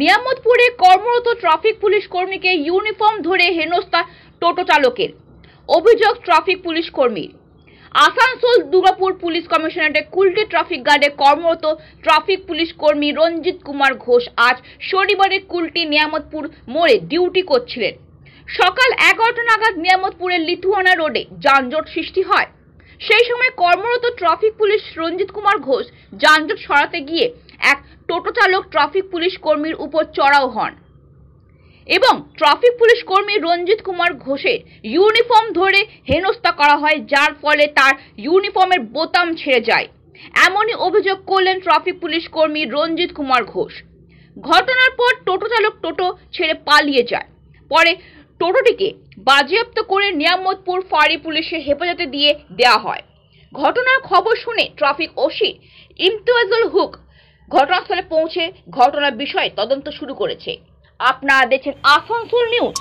নিয়ামতপুরে কর্মরত traffic police কর্মীকে uniform ধরে হেনস্থা টোটো চালকের। অভিযোগ ট্রাফিক পুলিশ কর্মীর। আসানসোল দুর্গাপুর পুলিশ কমিশনারেটে কুলটি ট্রাফিক গার্ডে কর্মরত ট্রাফিক পুলিশ কর্মী রঞ্জিত কুমার ঘোষ আজ শনিবারে কুলটি নিয়ামতপুর মোড়ে ডিউটি করছিলেন। সকাল এগারোটা নাগাদ নিয়ামতপুরের লিথুয়ানা রোডে যানজট সৃষ্টি হয়। সেই সময় কর্মরত ট্রাফিক পুলিশ রঞ্জিত কুমার ঘোষ যানজট সরাতে গিয়ে এক টোটো চালক ট্রাফিক পুলিশ কর্মীর উপর চড়াও হন। এবং ট্রাফিক পুলিশ কর্মী রঞ্জিত কুমার ঘোষের ইউনিফর্ম ধরে হেনস্থা করা হয়, যার ফলে তার ইউনিফর্মের বোতাম ছেড়ে যায়। এমনই অভিযোগ করলেন ট্রাফিক পুলিশ কর্মী রঞ্জিত কুমার ঘোষ। ঘটনার পর টোটো চালক টোটো ছেড়ে পালিয়ে যায়। পরে টোটোটিকে বাজেয়াপ্ত করে নিয়ামতপুর ফাঁড়ি পুলিশের হেফাজতে দিয়ে দেওয়া হয়। ঘটনার খবর শুনে ট্রাফিক ওসি ইমতিয়াজুল হুক ঘটনাস্থলে পৌঁছে ঘটনার বিষয়ে তদন্ত শুরু করেছে। আপনারা দেখছেন আসানসোল নিউজ।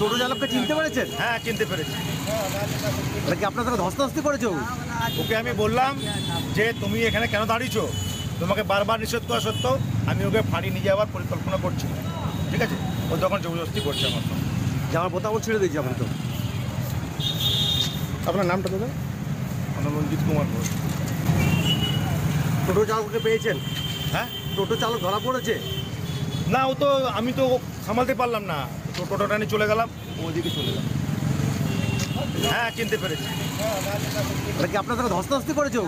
টোটো চালককে চিনতে পেরেছেন? হ্যাঁ চিনতে পেরেছি। এটা কি আপনার সাথে ধস্তাধস্তি করেছে? ওকে আমি বললাম যে তুমি এখানে কেন দাঁড়িয়েছো? তোমাকে বারবার নিষেধ করা সত্ত্বেও আমি ওকে ফাঁড়ি নিয়ে যাওয়ার পরিকল্পনা করছি। ঠিক আছে? ও তখন জবরদস্তি করছে আমার সঙ্গে। যে আমার বোতামও ছেড়ে দিয়েছি আপনি তো। আপনার নামটা দাদা আমার রঞ্জিত কুমার ঘোষ। টোটো চালককে পেয়েছেন? হ্যাঁ? টোটো চালক ধরা পড়েছে? না ও তো আমি তো সামালতে পারলাম না। তো টোটোটা নিয়ে চলে গেলাম। ওদিকে চলে গেলাম। হ্যাঁ চিনতে পেরেছি। কি আপনার সাথে ধস্তাধস্তি করেছে?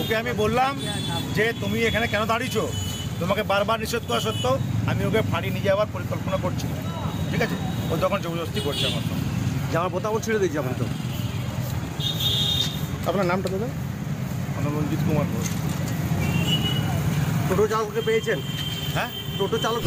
ওকে আমি বললাম যে তুমি এখানে কেন দাঁড়িয়েছো? তোমাকে বারবার নিষেধ করা সত্ত্বেও আমি ওকে ফাঁড়ি নিয়ে যাওয়ার পরিকল্পনা করছি ঠিক আছে? ও তখন জবরদস্তি করছে আমার সঙ্গে। যে আমার বোতামও ছেড়ে দিয়েছি আপনি তো। আপনার নামটা দাদা আমার রঞ্জিত কুমার ঘোষ। টোটো চালককে পেয়েছেন? হ্যাঁ? টোটো চালক